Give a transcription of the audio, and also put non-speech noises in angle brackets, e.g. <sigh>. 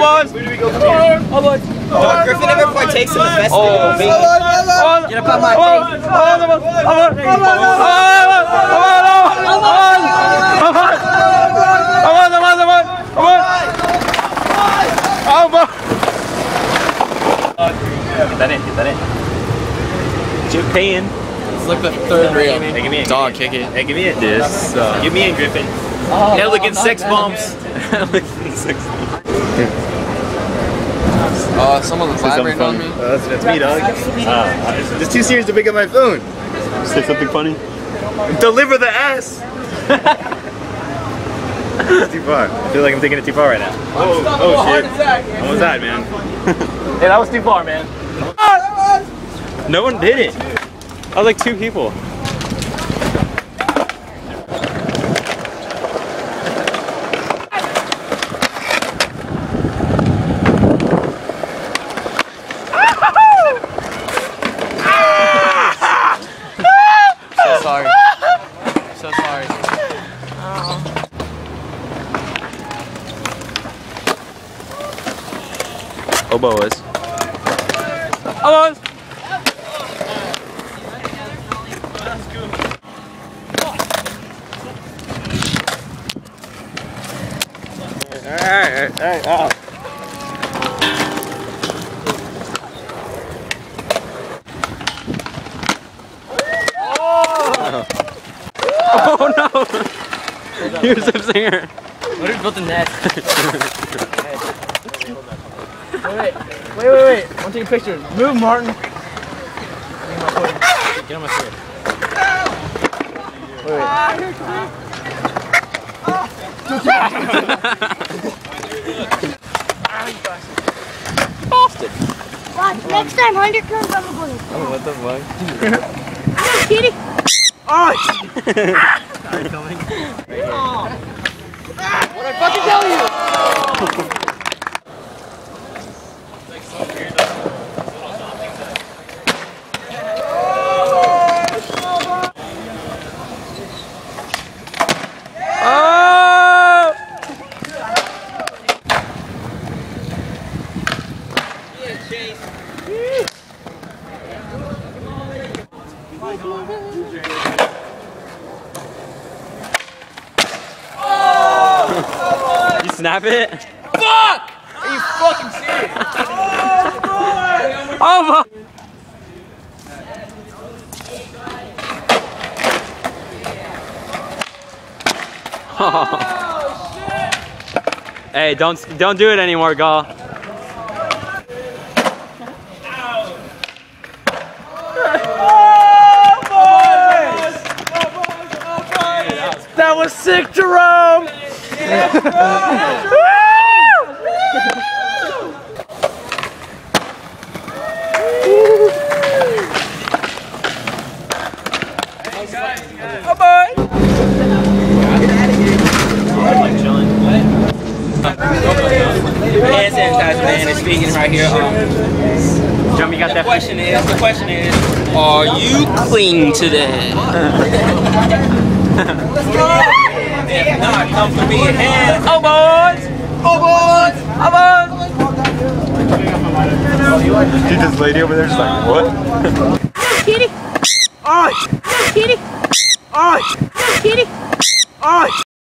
boys. Oh, boys. Dog Griffin never partakes in the festival. Oh, baby. Oh, Get up on my cake. Quitar in, quitar in. Chip paying. It's like the third reel. Hey, give me a Dog, kick it. Hey, give me a this. give me a Griffin. Oh, Elegant sex bombs. Elegant sex bombs. <laughs> Uh, someone's vibrating on me. Uh, that's, that's me, dog. Uh, it's too serious to pick up my phone. Say something funny. Deliver the ass. <laughs> it's too far. I feel like I'm taking it too far right now. Oh, oh shit. What was that, man? hey, that was too far, man. No one did it. I was like two people. So sorry. So sorry. Oboes. Oboes! Alright, alright, oh. Oh no! Here's the singer. What if built a net? Wait, wait, wait, wait, wait. I want to take a picture. Move, Martin. Get on my foot. Wait, wait. Boston. Watch, next time Hunter comes, I'm going to Oh, what the fuck? Kitty. Oh! <laughs> <laughs> You snap it? Fuck! Are you fucking serious? oh, my! fuck! <laughs> Hey, don't don't do it anymore, Gall. That was sick, Jerome. Hand sanitizer man is speaking right here. Um, Jump, you got the that? question is, the question is, are you clean today? If not, come for me and Oh, boys! Oh, boys! Oh, boys! See this lady over there just like, what? Kitty. Oh, Kitty. Kitty.